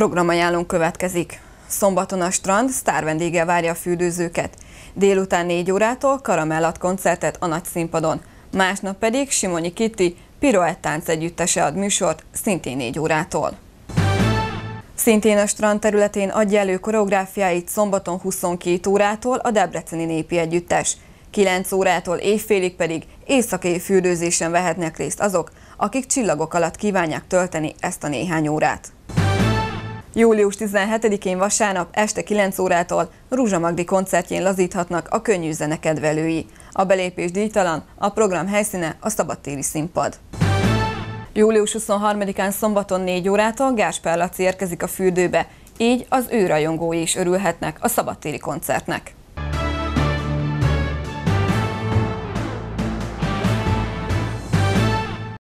Programajánlónk következik. Szombaton a strand sztár vendége várja a fürdőzőket. Délután 4 órától karamellat koncertet a nagy színpadon. Másnap pedig Simonyi Kitti Piroett tánc együttese ad műsort szintén 4 órától. Szintén a strand területén adja elő koreográfiáit szombaton 22 órától a Debreceni Népi Együttes. 9 órától évfélig pedig éjszakai fürdőzésen vehetnek részt azok, akik csillagok alatt kívánják tölteni ezt a néhány órát. Július 17-én vasárnap este 9 órától Rúzsa Magdi koncertjén lazíthatnak a könnyű zene kedvelői. A belépés díjtalan, a program helyszíne a szabadtéri színpad. Július 23-án szombaton 4 órától Gáspár Laci érkezik a fürdőbe, így az ő rajongói is örülhetnek a szabadtéri koncertnek.